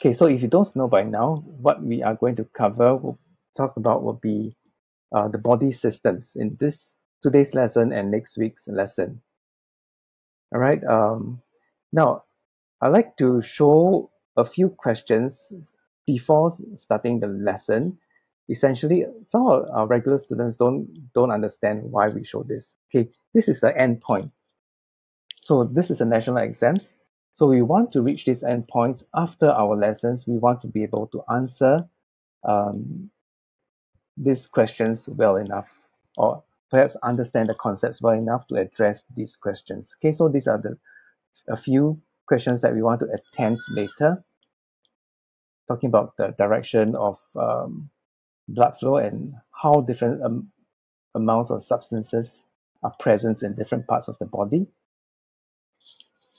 Okay, so if you don't know by now, what we are going to cover, we'll talk about will be uh, the body systems in this today's lesson and next week's lesson. All right. Um, now, I'd like to show a few questions before starting the lesson. Essentially, some of our regular students don't don't understand why we show this. Okay, this is the end point. So this is a national exams. So we want to reach this end point after our lessons. We want to be able to answer um, these questions well enough, or perhaps understand the concepts well enough to address these questions. Okay, so these are the a few questions that we want to attempt later, talking about the direction of um, blood flow and how different um, amounts of substances are present in different parts of the body.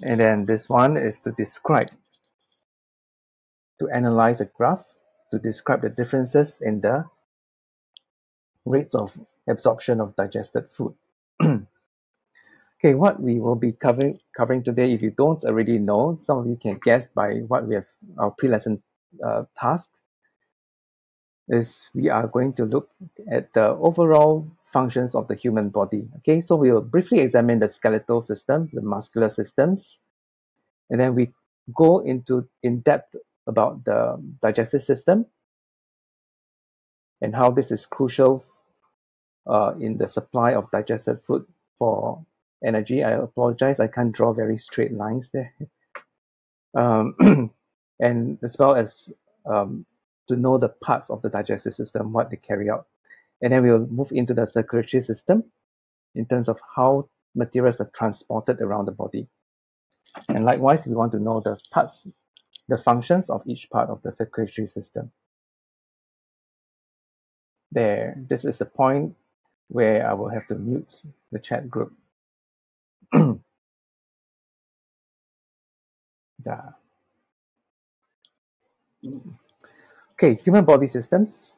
And then this one is to describe, to analyze a graph, to describe the differences in the rates of absorption of digested food. okay, what we will be covering covering today, if you don't already know, some of you can guess by what we have our pre-lesson uh, task, is we are going to look at the overall functions of the human body. Okay, so we will briefly examine the skeletal system, the muscular systems, and then we go into in depth about the digestive system and how this is crucial uh, in the supply of digested food for energy. I apologize, I can't draw very straight lines there. Um, and as well as um, to know the parts of the digestive system, what they carry out. And then we'll move into the circulatory system in terms of how materials are transported around the body. And likewise, we want to know the parts, the functions of each part of the circulatory system. There, this is the point where I will have to mute the chat group. yeah. Okay, human body systems,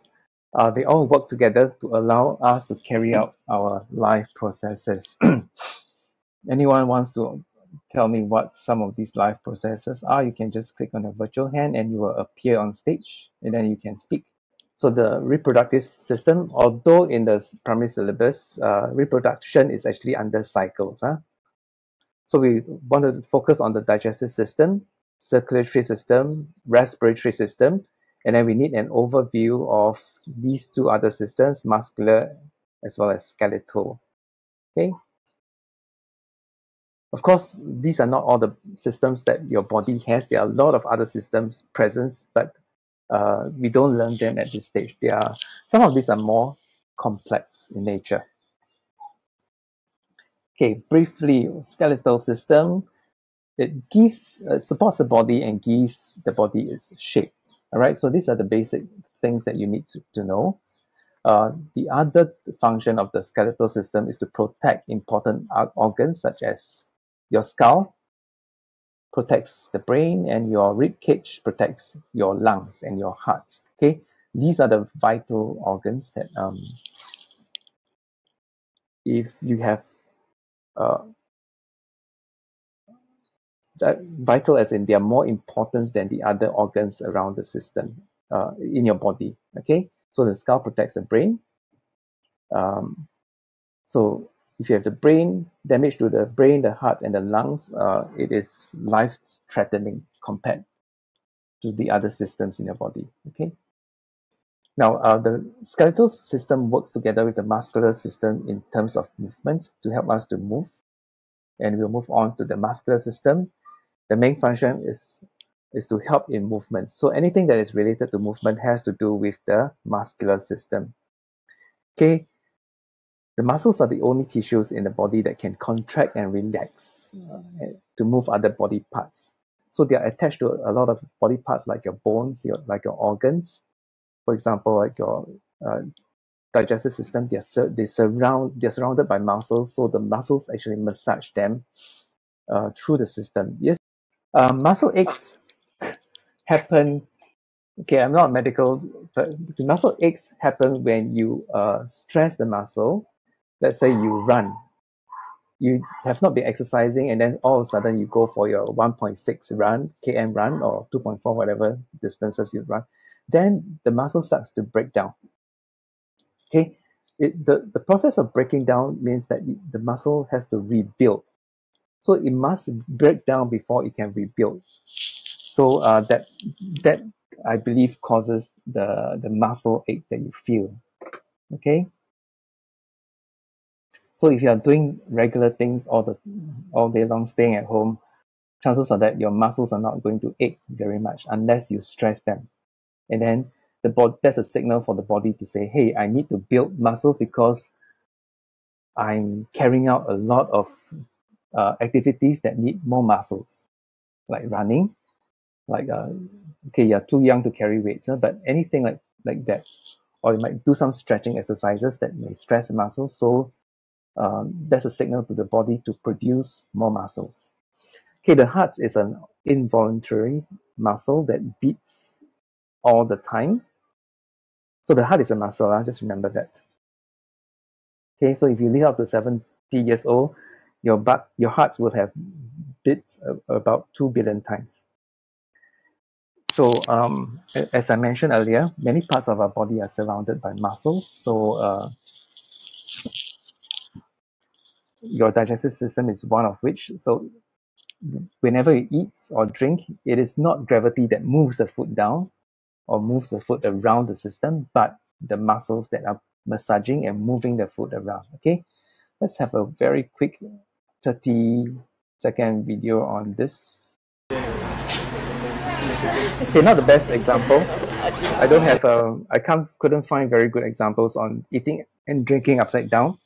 uh, they all work together to allow us to carry out our life processes. Anyone wants to tell me what some of these life processes are, you can just click on the virtual hand and you will appear on stage and then you can speak. So the reproductive system, although in the primary syllabus, uh, reproduction is actually under cycles. Huh? So we want to focus on the digestive system, circulatory system, respiratory system, and then we need an overview of these two other systems, muscular as well as skeletal. Okay. Of course, these are not all the systems that your body has. There are a lot of other systems present, but uh, we don't learn them at this stage. They are some of these are more complex in nature. Okay, briefly, skeletal system. It gives uh, supports the body and gives the body its shape. All right, so these are the basic things that you need to, to know. Uh, the other function of the skeletal system is to protect important organs such as your skull protects the brain and your rib cage protects your lungs and your heart okay these are the vital organs that um, if you have uh, that vital as in they are more important than the other organs around the system uh, in your body okay so the skull protects the brain um, so if you have the brain damage to the brain, the heart, and the lungs, uh, it is life-threatening compared to the other systems in your body. Okay. Now, uh, the skeletal system works together with the muscular system in terms of movement to help us to move. And we'll move on to the muscular system. The main function is is to help in movement. So anything that is related to movement has to do with the muscular system. Okay, the muscles are the only tissues in the body that can contract and relax uh, to move other body parts. So they are attached to a lot of body parts like your bones, your, like your organs. For example, like your uh, digestive system, they, are, they surround, they're surrounded by muscles. So the muscles actually massage them uh, through the system. Yes, um, muscle aches happen okay, I'm not medical, but muscle aches happen when you uh, stress the muscle. Let's say you run. You have not been exercising and then all of a sudden you go for your 1.6 run km run or 2.4 whatever distances you run then the muscle starts to break down. Okay? It, the, the process of breaking down means that the muscle has to rebuild so it must break down before it can rebuild. So uh, that that I believe causes the the muscle ache that you feel. Okay? So if you are doing regular things all the all day long, staying at home, chances are that your muscles are not going to ache very much unless you stress them. And then the body that's a signal for the body to say, hey, I need to build muscles because I'm carrying out a lot of uh, activities that need more muscles, like running, like uh, okay, you're too young to carry weights, huh? but anything like like that, or you might do some stretching exercises that may stress the muscles. So um, that's a signal to the body to produce more muscles. Okay, the heart is an involuntary muscle that beats all the time. So the heart is a muscle, uh, just remember that. Okay, so if you live up to 70 years old, your butt, your heart will have beats about 2 billion times. So um, as I mentioned earlier, many parts of our body are surrounded by muscles. So uh, your digestive system is one of which. So whenever you eat or drink, it is not gravity that moves the food down or moves the food around the system, but the muscles that are massaging and moving the food around. Okay, let's have a very quick 30 second video on this. Okay, not the best example. I don't have a, I can't, couldn't find very good examples on eating and drinking upside down.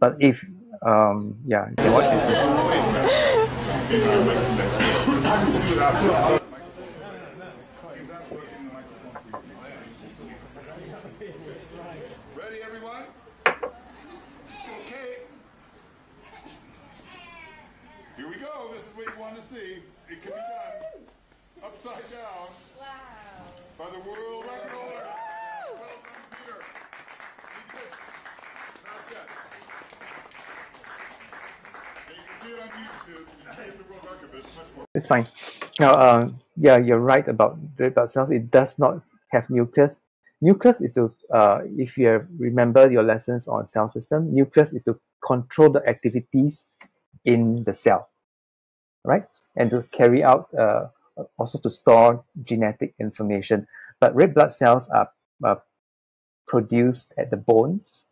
But if, um, yeah, you watch it. Here we go. This is what you want to see. It can be done upside down by the world record holder. Well done, Peter. You. Not yet. And you can see it on YouTube. You can see it's a world record, but it's much more. It's fine. Now, uh, yeah, you're right about red blood cells. It does not have nucleus. Nucleus is to, uh, if you remember your lessons on cell system, nucleus is to control the activities in the cell, right? And to carry out, uh, also to store genetic information. But red blood cells are, are produced at the bones,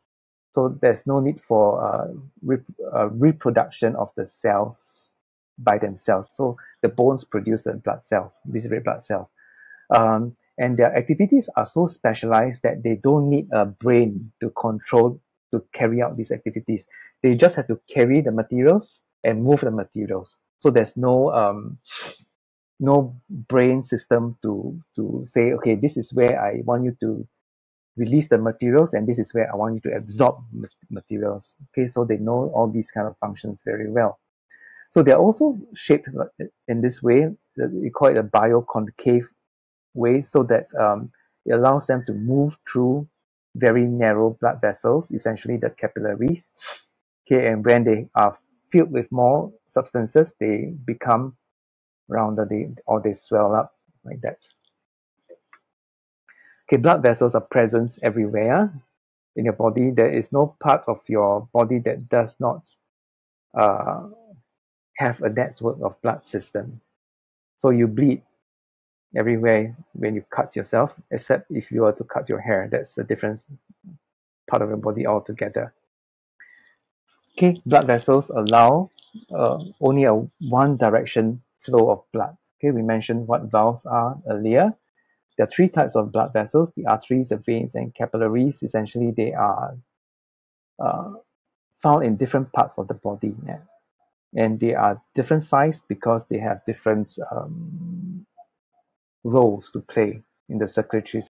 so there's no need for uh, uh, reproduction of the cells by themselves. So the bones produce the blood cells, these red blood cells. Um, and their activities are so specialized that they don't need a brain to control to carry out these activities. They just have to carry the materials and move the materials. So there's no um, no brain system to to say, okay, this is where I want you to release the materials, and this is where I want you to absorb materials. Okay, so they know all these kind of functions very well. So they're also shaped in this way. We call it a biconcave way so that um, it allows them to move through very narrow blood vessels, essentially the capillaries. Okay, and when they are filled with more substances, they become rounder, they, or they swell up like that. Okay, blood vessels are present everywhere in your body. There is no part of your body that does not uh, have a network of blood system. So you bleed everywhere when you cut yourself, except if you were to cut your hair. That's a different part of your body altogether. Okay, blood vessels allow uh, only a one direction flow of blood. Okay, we mentioned what valves are earlier. There are three types of blood vessels, the arteries, the veins, and capillaries. Essentially, they are uh, found in different parts of the body. Yeah. And they are different size because they have different um, roles to play in the circulatory